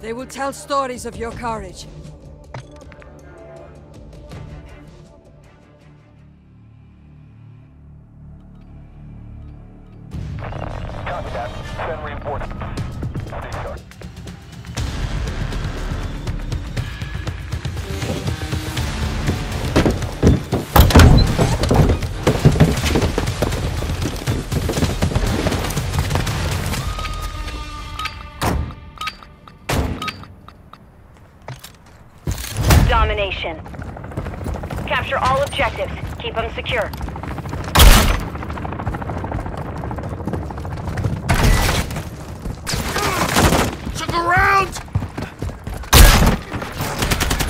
They will tell stories of your courage. Objectives. Keep them secure. Look around!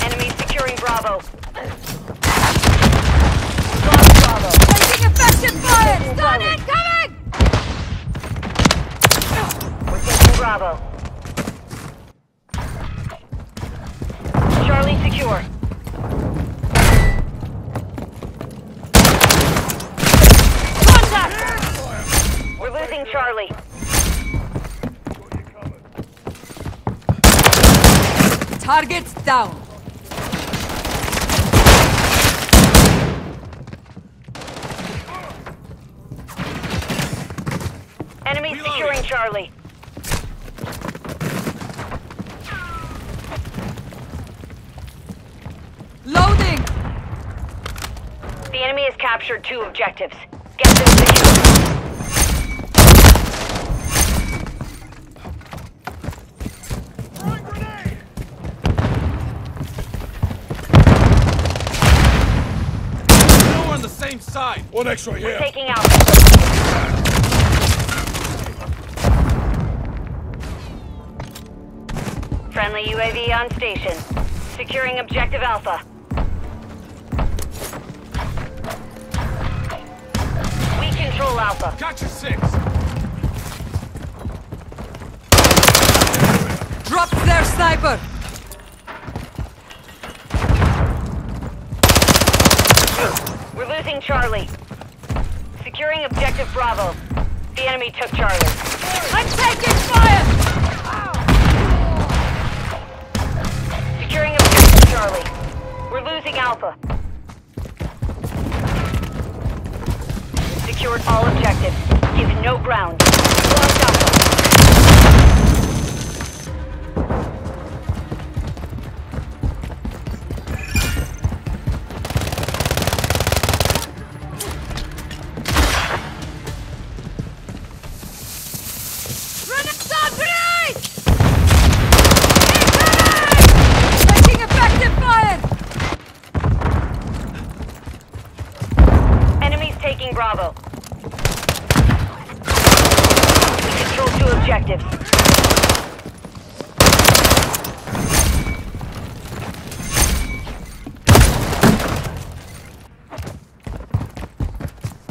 Enemy securing Bravo. Lost Bravo. Taking effective fire! Stun incoming! We're taking Bravo. Targets down. Enemy Reloading. securing Charlie. Loading! The enemy has captured two objectives. Same side. One extra here. Taking out. Friendly UAV on station. Securing objective Alpha. We control Alpha. Gotcha six. Drop their sniper! We're losing Charlie. Securing objective Bravo. The enemy took Charlie. I'm taking fire! Securing objective Charlie. We're losing Alpha. Secured all objectives. Give no ground. Objectives.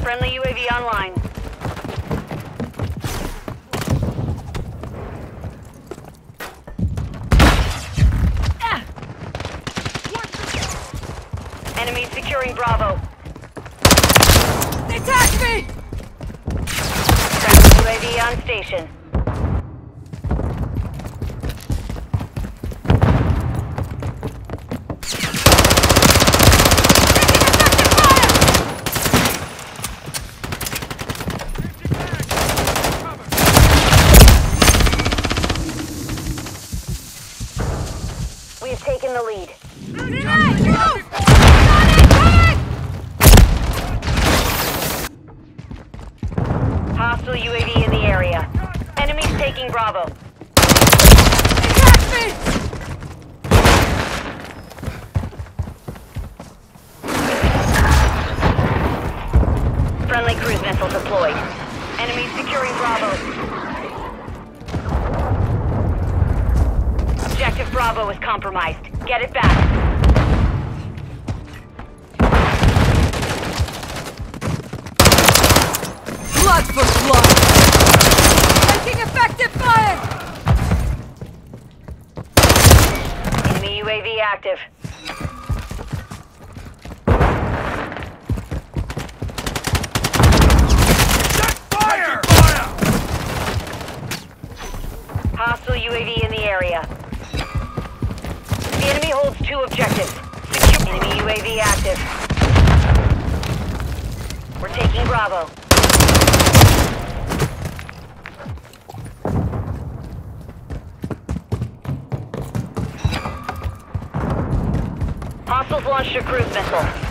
Friendly UAV online. Enemies securing Bravo. They attacked me! UAV on station. We have taken the lead. Grenade! Move! Stun incoming! Hostile UAV in the area. Enemies taking Bravo. Friendly cruise missile deployed. Enemy securing Bravo. Objective Bravo is compromised. Get it back. Active. Fire! Fire! Hostile UAV in the area. The enemy holds two objectives. Secure enemy UAV active. We're taking Bravo. Launched a cruise missile.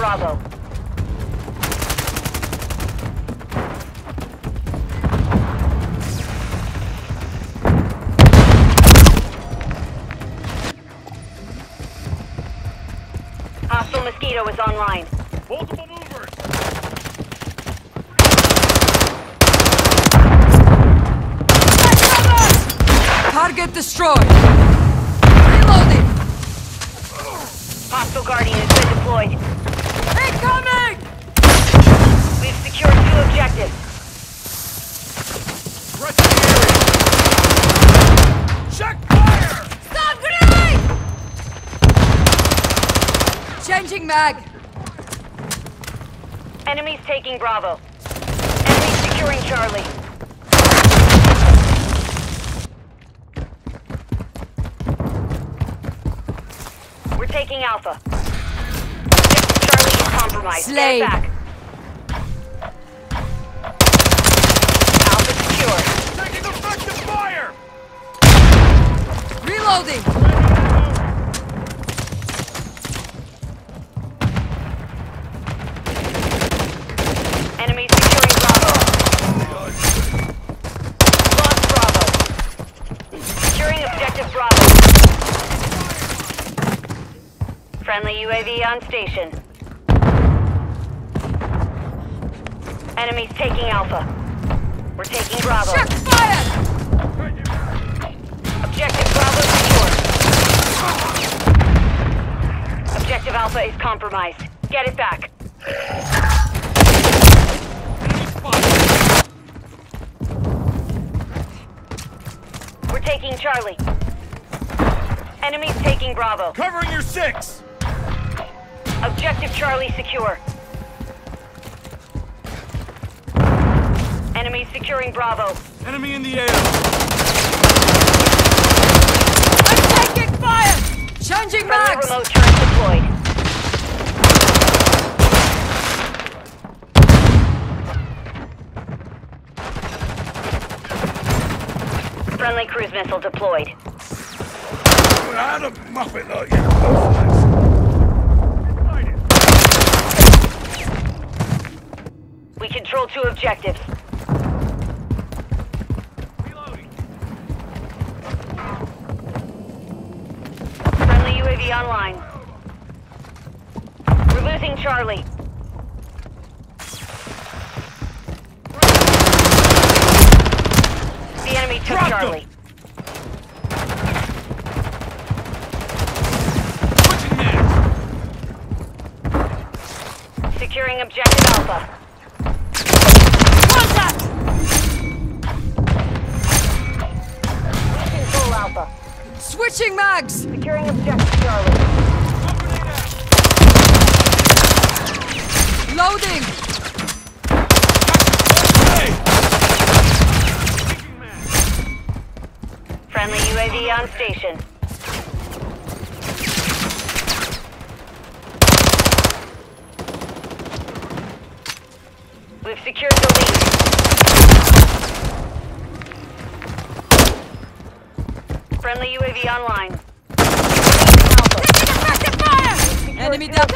Bravo. Hostile Mosquito is online. Multiple movers! Target destroyed! Reloading! Hostile Guardian Changing mag! Enemies taking Bravo. Enemies securing Charlie. We're taking Alpha. Charlie is compromised. Slay. Get back. Alpha secure. Taking effective fire! Reloading! Enemies securing Bravo. Lost Bravo. Securing objective Bravo. Friendly UAV on station. Enemies taking Alpha. We're taking Bravo. Check fire! Objective Bravo secure. Objective Alpha is compromised. Get it back. We're taking Charlie. Enemies taking Bravo. Covering your six! Objective Charlie secure. Enemies securing Bravo. Enemy in the air! I'm taking fire! Changing Friendly mags! remote turret deployed. Friendly cruise missile deployed. How to muff like you We control two objectives. Friendly UAV online. We're losing Charlie. The enemy took Drop. Charlie. Switching mags! Securing objective Alpha. Contact! Control Alpha. Switching mags! Securing objective Charlie. Loading! Friendly UAV on station. We've secured the lead. Friendly UAV online. Alpha. Effective fire! Enemy down.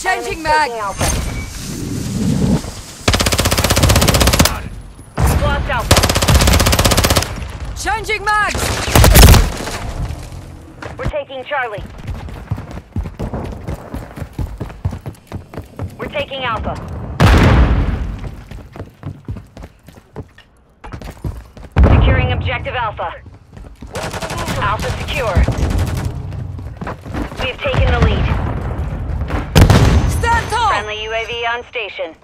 Changing mag. Taking Alpha. Lost Alpha. Changing mags. We're taking Charlie. We're taking Alpha. Securing objective Alpha. Alpha secure. We have taken the lead. Stand tall. Friendly UAV on station.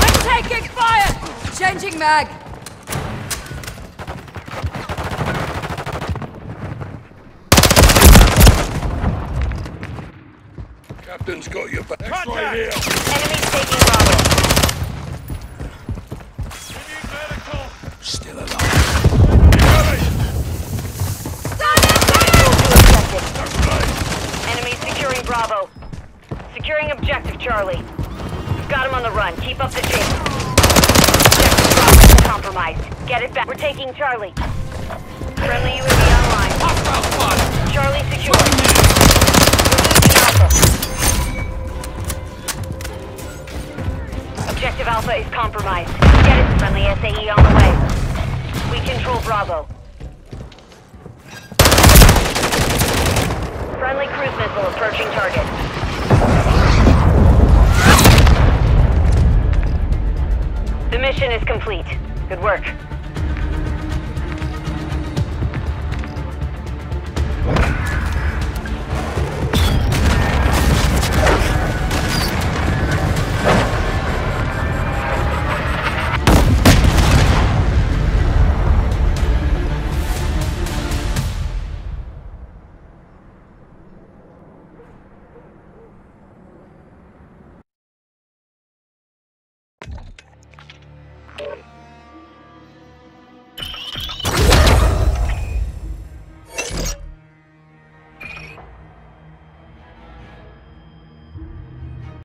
I'm taking fire. Changing mag. Captain's got your back right here. Enemies taking Bravo. Still alive. Ready? Right. Enemies securing Bravo. Securing objective Charlie. Got him on the run. Keep up the chase. Compromised. Get it back. We're taking Charlie. Friendly UAV online. Charlie secure. Alpha. Objective Alpha is compromised. Get it. Friendly SAE on the way. We control Bravo. Friendly cruise missile approaching target. The mission is complete. Good work.